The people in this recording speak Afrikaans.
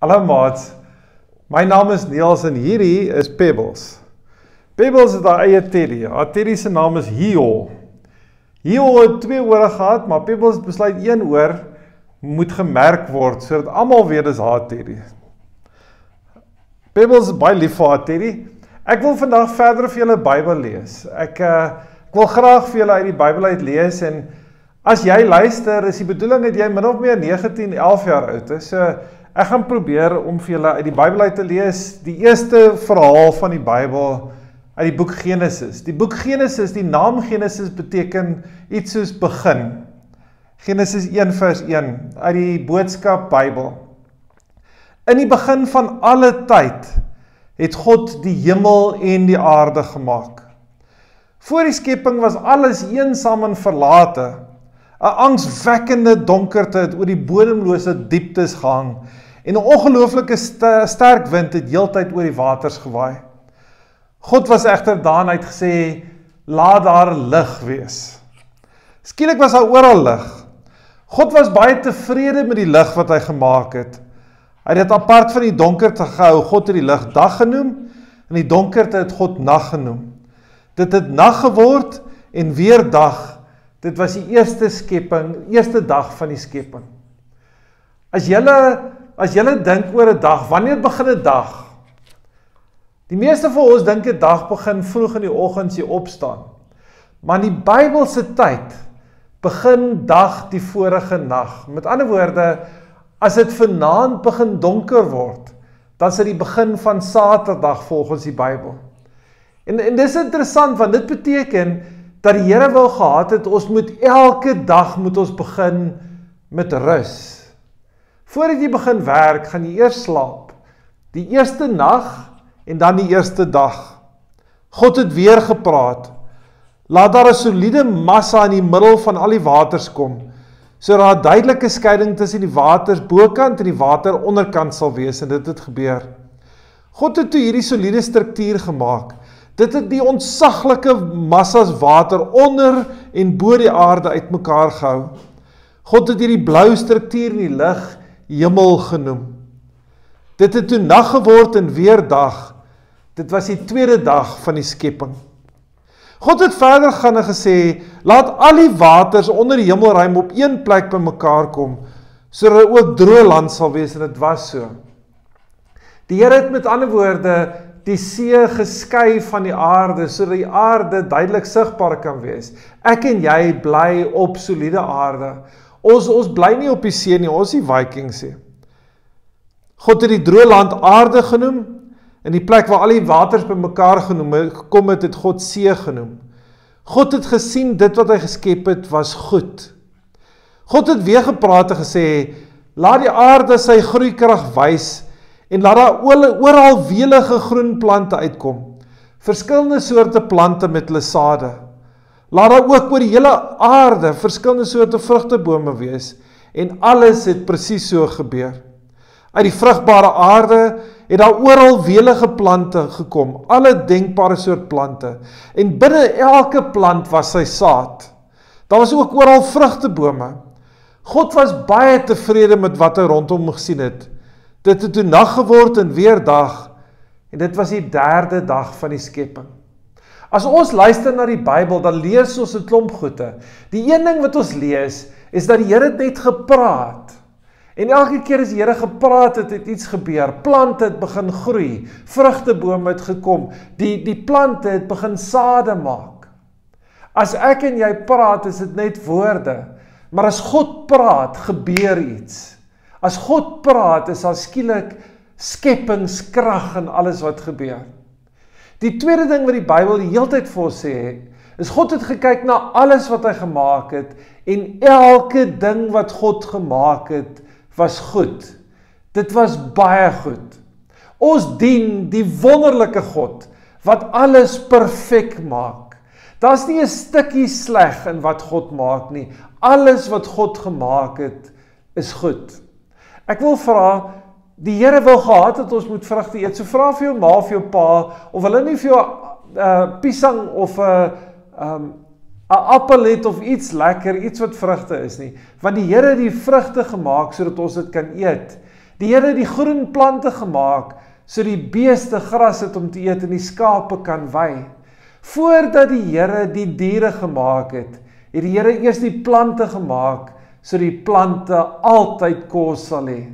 Hallo maats. My naam is Niels en hierdie is Pebbles. Pebbles het haar eie teddy. Haar teddy se naam is Hio. Hio het twee ore gehad, maar Pebbles besluit een oor moet gemerk word sodat almal weet dis haar teddy. Pebbles is baie lief vir haar teddy. Ek wil vandag verder vir julle Bybel lees. Ek uh, ek wil graag vir julle uit die Bybel uit lees en as jy luister, is die bedoeling dat jy min of meer 19, 11 jaar oud is. So Ek gaan probeer om vir julle uit die Bybel uit te lees die eerste verhaal van die Bybel uit die boek Genesis. Die boek Genesis, die naam Genesis beteken iets soos begin. Genesis 1 vers 1 uit die boodskap Bybel. In die begin van alle tyd het God die hemel en die aarde gemaak. Voor die skepping was alles eensaam en verlate. 'n Angswekkende donkerte het oor die bodemlose dieptes gehang en 'n ongelooflike sterk wind het heeltyd oor die waters gewaai. God was egter daarin uitgesê laat daar lig wees. Skielik was daar oral lig. God was baie tevrede met die lig wat hy gemaak het. Hy het dit apart van die donkerte gehou. God het die lig dag genoem en die donkerte het God nag genoem. Dit het nag geword en weer dag. Dit was die eerste skepping, eerste dag van die skepping. As jy As jy dink oor 'n dag, wanneer begin 'n dag? Die meeste van ons dink 'n dag begin vroeg in die oggend as jy opstaan. Maar die Bybelse tyd begin dag die vorige nag. Met ander woorde, as dit vanaand begin donker word, dan is dit die begin van Saterdag volgens die Bybel. En en dis interessant want dit beteken dat die Here wou gehad het ons moet elke dag moet ons begin met rus. Voordat jy begin werk, gaan jy eers slaap. Die eerste nag en dan die eerste dag. God het weer gepraat. Laat daar 'n soliede massa in die middel van al die waters kom, sodat 'n duidelike skeiding tussen die waters bokant en die water onderkant sal wees en dit het gebeur. God het toe hierdie soliede struktuur gemaak. Dit het die ontsaglike massas water onder en bo die aarde uitmekaar gehou. God het hierdie blou struktuur in die lug hemel genoem. Dit het toe nag geword en weer dag. Dit was die tweede dag van die skepping. God het verder gaan en gesê, laat al die waters onder die hemelruim op een plek bymekaar kom, sodat er ook droë land sal wees en dit was so. Die Here het met ander woorde die see geskei van die aarde sodat die aarde duidelik sigbaar kan wees. Ek en jy bly op soliede aarde. Ons ons bly nie op die see nie, ons is Vikings sê. God het die droë land aarde genoem en die plek waar al die waters bymekaar genoem het, gekom het, het God see genoem. God het gesien dit wat hy geskep het was goed. God het weer gepraat en gesê, laat die aarde sy groeikrag wys en laat daar oral welige groen plante uitkom. Verskillende soorte plante met hulle sade. Laat daar ook oor die hele aarde verskillende soorte vrugtebome wees en alles het presies so gebeur. Uit die vrugbare aarde het daar oral welige plante gekom, alle denkbare soort plante. En binne elke plant was sy saad. Daar was ook oral vrugtebome. God was baie tevrede met wat hy rondom gesien het. Dit het toe nag geword en weer dag en dit was die derde dag van die skepping. As ons luister na die Bybel, dan lees ons 'n klomp goeie. Die een ding wat ons lees, is dat die Here net gepraat. En elke keer as die Here gepraat het, het iets gebeur. Plante het begin groei, vrugtebome het gekom, die die plante het begin sade maak. As ek en jy praat, is dit net woorde. Maar as God praat, gebeur iets. As God praat, is daar skielik skepingskrag in alles wat gebeur. Die tweede ding wat die Bybel die heeltyd vir ons sê, is God het gekyk na alles wat hy gemaak het en elke ding wat God gemaak het was goed. Dit was baie goed. Ons dien die wonderlike God wat alles perfek maak. Daar's nie 'n stukkie sleg in wat God maak nie. Alles wat God gemaak het is goed. Ek wil vra Die Here wou gehad het ons moet vrugte eet. So vra vir jou ma of jou pa of hulle nie vir jou 'n uh, piesang of 'n uh, um 'n appel het of iets lekker, iets wat vrugte is nie, want die Here het die vrugte gemaak sodat ons dit kan eet. Die Here het die groen plante gemaak so die beeste gras het om te eet en die skape kan wei. Voordat die Here die diere gemaak het, het die Here eers die plante gemaak so die plante altyd kos sal hê.